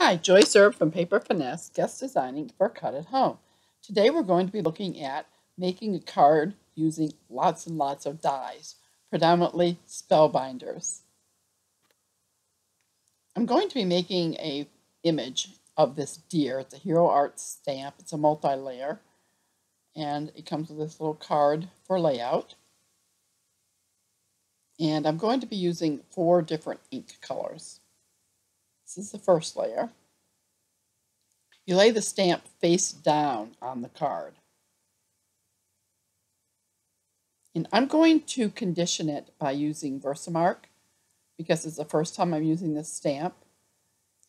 Hi, Joyce Erb from Paper Finesse, guest designing for Cut at Home. Today we're going to be looking at making a card using lots and lots of dies, predominantly spellbinders. I'm going to be making a image of this deer. It's a Hero Art stamp. It's a multi-layer. And it comes with this little card for layout. And I'm going to be using four different ink colors. This is the first layer. You lay the stamp face down on the card. And I'm going to condition it by using Versamark because it's the first time I'm using this stamp.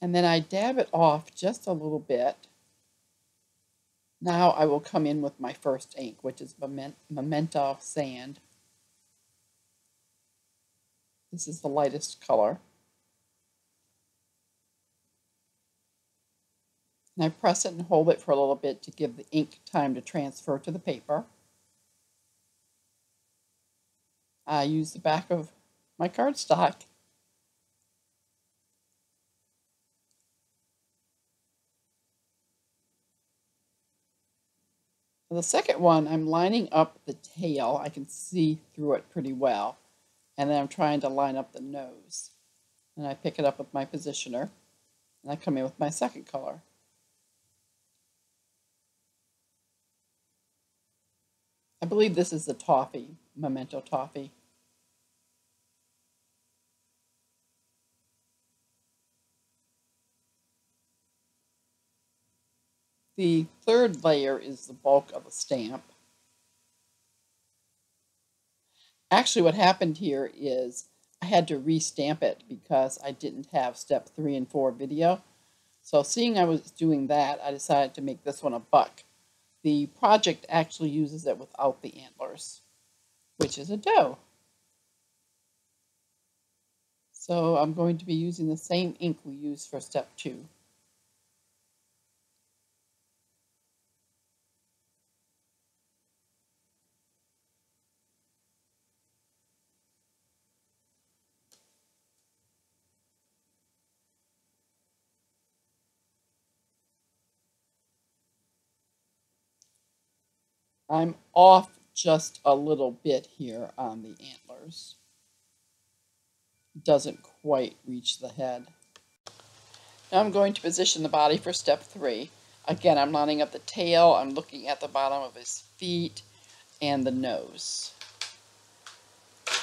And then I dab it off just a little bit. Now I will come in with my first ink, which is Memento Sand. This is the lightest color. And I press it and hold it for a little bit to give the ink time to transfer to the paper. I use the back of my cardstock. The second one, I'm lining up the tail. I can see through it pretty well. And then I'm trying to line up the nose. And I pick it up with my positioner. And I come in with my second color. I believe this is the toffee, memento toffee. The third layer is the bulk of the stamp. Actually, what happened here is I had to restamp it because I didn't have step three and four video. So seeing I was doing that, I decided to make this one a buck. The project actually uses it without the antlers, which is a doe. So I'm going to be using the same ink we used for step two. I'm off just a little bit here on the antlers. Doesn't quite reach the head. Now I'm going to position the body for step three. Again, I'm lining up the tail, I'm looking at the bottom of his feet and the nose.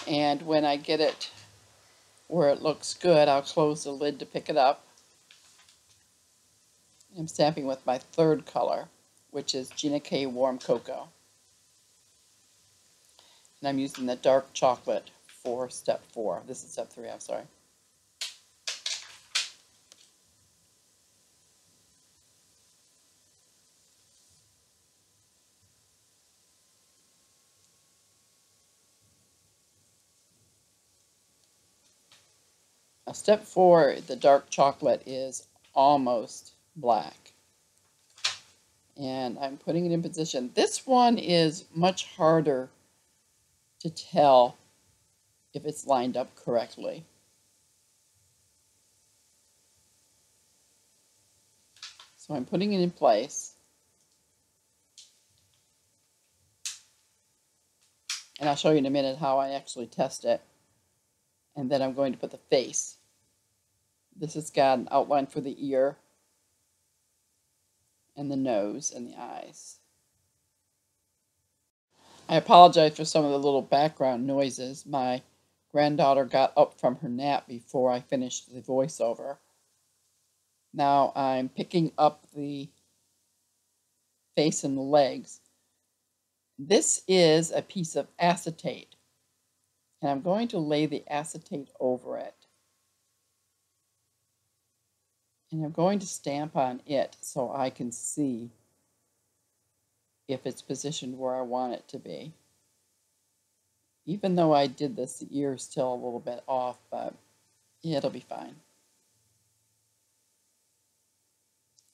And when I get it where it looks good, I'll close the lid to pick it up. I'm stamping with my third color which is Gina K Warm Cocoa. And I'm using the dark chocolate for step four. This is step three, I'm sorry. Now step four, the dark chocolate is almost black and I'm putting it in position. This one is much harder to tell if it's lined up correctly. So I'm putting it in place. And I'll show you in a minute how I actually test it. And then I'm going to put the face. This has got an outline for the ear and the nose and the eyes. I apologize for some of the little background noises. My granddaughter got up from her nap before I finished the voiceover. Now I'm picking up the face and the legs. This is a piece of acetate, and I'm going to lay the acetate over it. And I'm going to stamp on it so I can see if it's positioned where I want it to be. Even though I did this, the ear is still a little bit off, but it'll be fine.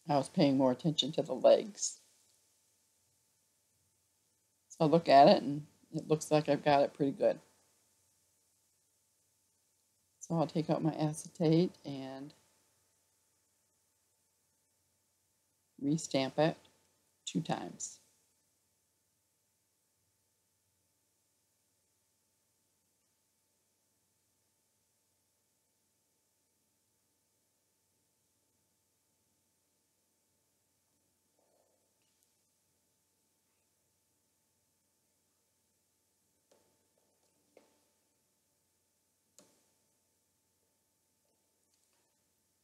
I was paying more attention to the legs. So I look at it and it looks like I've got it pretty good. So I'll take out my acetate and restamp it two times.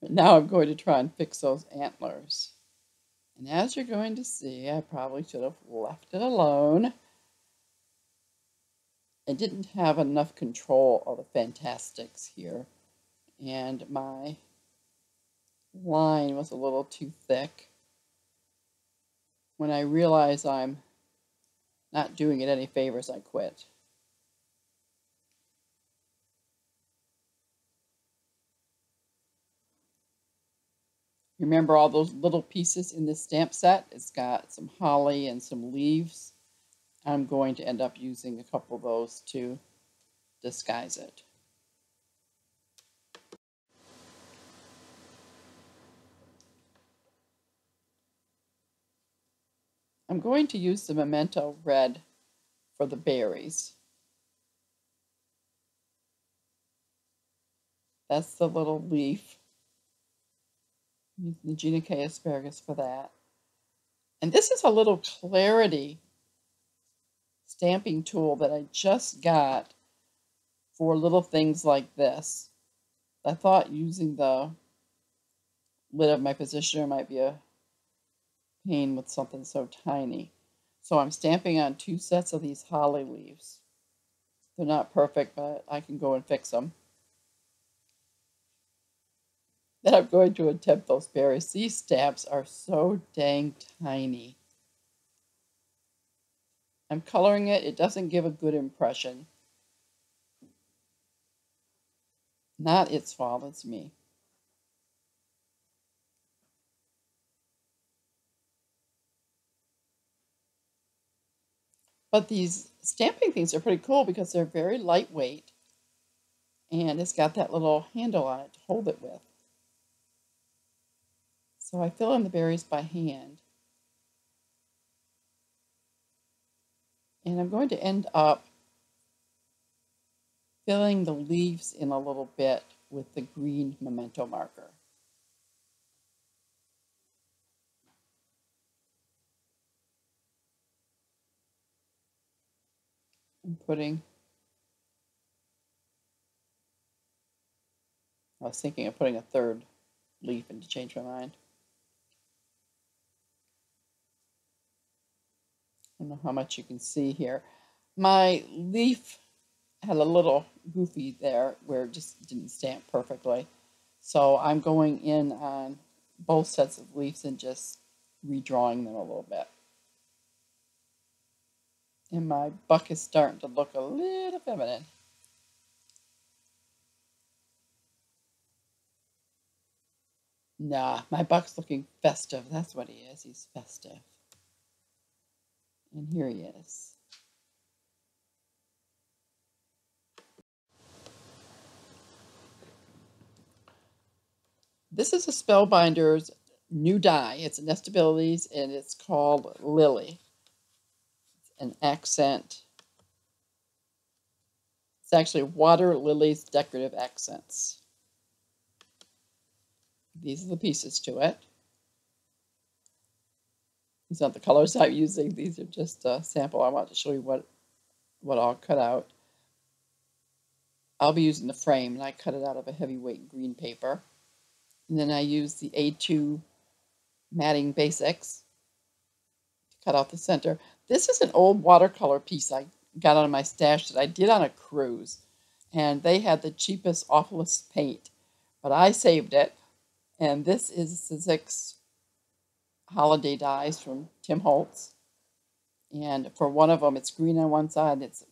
Now I'm going to try and fix those antlers. And as you're going to see, I probably should have left it alone. I didn't have enough control of the Fantastix here. And my line was a little too thick. When I realize I'm not doing it any favors, I quit. Remember all those little pieces in this stamp set? It's got some holly and some leaves. I'm going to end up using a couple of those to disguise it. I'm going to use the Memento Red for the berries. That's the little leaf Use the Gina K asparagus for that. And this is a little clarity stamping tool that I just got for little things like this. I thought using the lid of my positioner might be a pain with something so tiny. So I'm stamping on two sets of these holly leaves. They're not perfect, but I can go and fix them. Then I'm going to attempt those berries. These stamps are so dang tiny. I'm coloring it. It doesn't give a good impression. Not its fault, it's me. But these stamping things are pretty cool because they're very lightweight. And it's got that little handle on it to hold it with. So I fill in the berries by hand. And I'm going to end up filling the leaves in a little bit with the green memento marker. I'm putting, I was thinking of putting a third leaf and to change my mind. Don't know how much you can see here. My leaf had a little goofy there where it just didn't stamp perfectly. So I'm going in on both sets of leaves and just redrawing them a little bit. And my buck is starting to look a little feminine. Nah, my buck's looking festive. That's what he is. He's festive. And here he is. This is a Spellbinder's new die. It's a Nestabilities and it's called Lily. It's an accent. It's actually Water Lilies Decorative Accents. These are the pieces to it. These aren't the colors I'm using. These are just a sample. I want to show you what, what I'll cut out. I'll be using the frame, and I cut it out of a heavyweight green paper. And then I use the A2 matting basics to cut out the center. This is an old watercolor piece I got out of my stash that I did on a cruise. And they had the cheapest, awfulest paint. But I saved it. And this is Sizzix holiday dies from Tim Holtz. And for one of them, it's green on one side, it's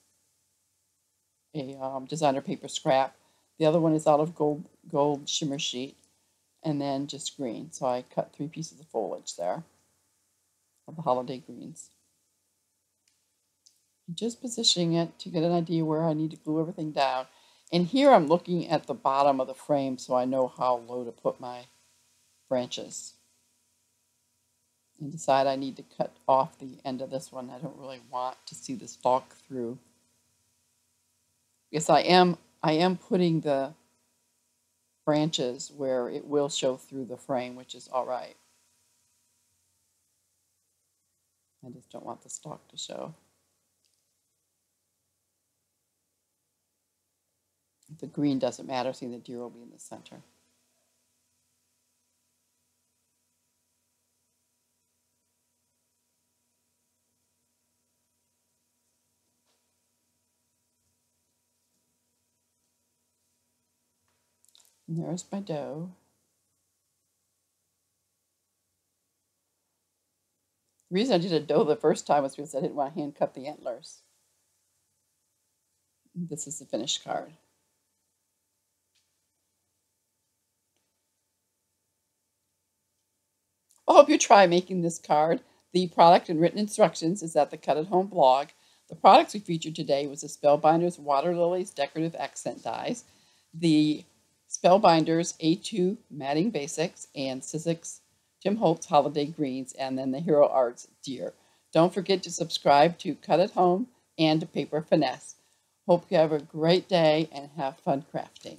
a um, designer paper scrap. The other one is out of gold, gold shimmer sheet, and then just green. So I cut three pieces of foliage there of the holiday greens. Just positioning it to get an idea where I need to glue everything down. And here I'm looking at the bottom of the frame so I know how low to put my branches. And decide I need to cut off the end of this one. I don't really want to see the stalk through. Yes, I am I am putting the branches where it will show through the frame, which is all right. I just don't want the stalk to show. The green doesn't matter, seeing the deer will be in the center. And there's my doe. The reason I did a doe the first time was because I didn't want to hand cut the antlers. This is the finished card. I hope you try making this card. The product and written instructions is at the Cut at Home blog. The products we featured today was the Spellbinders Water Lilies Decorative Accent Dies, the Spellbinders A2 Matting Basics, and Sizzix Tim Holtz Holiday Greens, and then the Hero Arts Deer. Don't forget to subscribe to Cut at Home and Paper Finesse. Hope you have a great day and have fun crafting.